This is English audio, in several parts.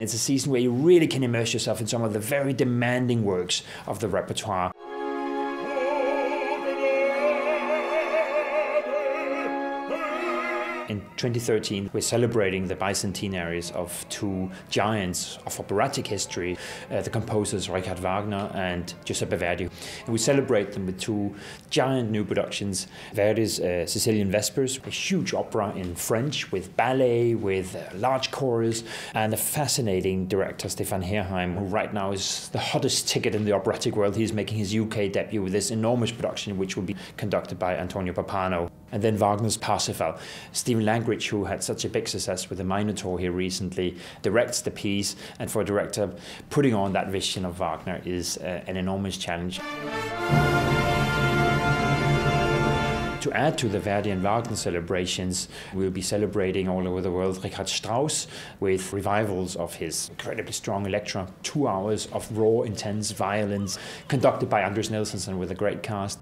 It's a season where you really can immerse yourself in some of the very demanding works of the repertoire. In 2013, we're celebrating the bicentenaries of two giants of operatic history, uh, the composers Richard Wagner and Giuseppe Verdi. And we celebrate them with two giant new productions Verdi's uh, Sicilian Vespers, a huge opera in French with ballet, with large chorus, and a fascinating director, Stefan Herheim, who right now is the hottest ticket in the operatic world. He's making his UK debut with this enormous production, which will be conducted by Antonio Pappano. And then Wagner's Parsifal. Stephen Langridge, who had such a big success with the Minotaur here recently, directs the piece. And for a director, putting on that vision of Wagner is uh, an enormous challenge. To add to the Verdi and Wagner celebrations, we'll be celebrating all over the world Richard Strauss with revivals of his incredibly strong Elektra, two hours of raw, intense violence, conducted by Andris Nelsons with a great cast.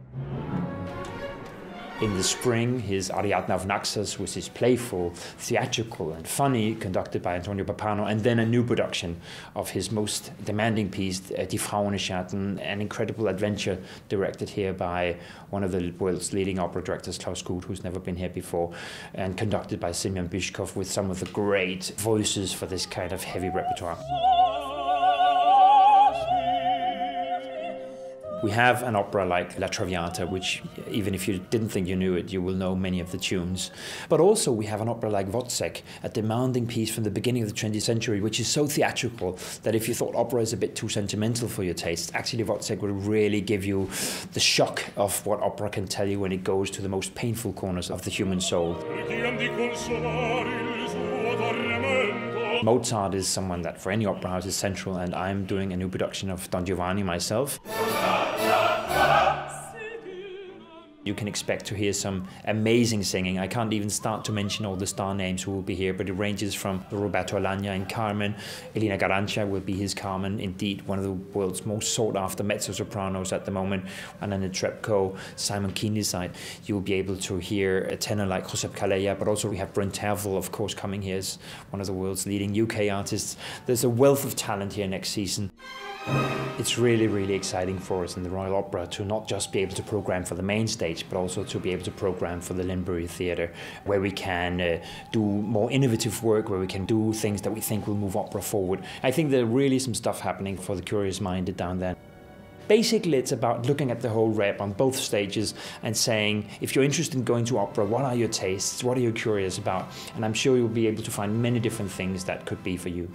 In the spring, his Ariadne auf Naxos, which is playful, theatrical, and funny, conducted by Antonio Pappano, and then a new production of his most demanding piece, uh, Die Frau Die Frau ohne Schatten, an incredible adventure directed here by one of the world's leading opera directors, Klaus Guth, who's never been here before, and conducted by Semyon Bychkov with some of the great voices for this kind of heavy repertoire. We have an opera like La Traviata, which, even if you didn't think you knew it, you will know many of the tunes. But also, we have an opera like Wozzeck, a demanding piece from the beginning of the 20th century, which is so theatrical that if you thought opera is a bit too sentimental for your taste, actually, Wozzeck will really give you the shock of what opera can tell you when it goes to the most painful corners of the human soul. Mozart is someone that for any opera house is central, and I'm doing a new production of Don Giovanni myself. You can expect to hear some amazing singing. I can't even start to mention all the star names who will be here, but it ranges from Roberto Alagna in Carmen, Elīna Garanča will be his Carmen, indeed one of the world's most sought after mezzo-sopranos at the moment, and then Netrebko, Simon Keenlyside. You will be able to hear a tenor like Joseph Calleja, but also we have Bryn Terfel, of course, coming here as one of the world's leading UK artists. There's a wealth of talent here next season. It's really, really exciting for us in the Royal Opera to not just be able to program for the main stage, but also to be able to program for the Linbury Theatre, where we can uh, do more innovative work, where we can do things that we think will move opera forward. I think there are really some stuff happening for the curious minded down there. Basically, it's about looking at the whole rep on both stages and saying, if you're interested in going to opera, what are your tastes? What are you curious about? And I'm sure you'll be able to find many different things that could be for you.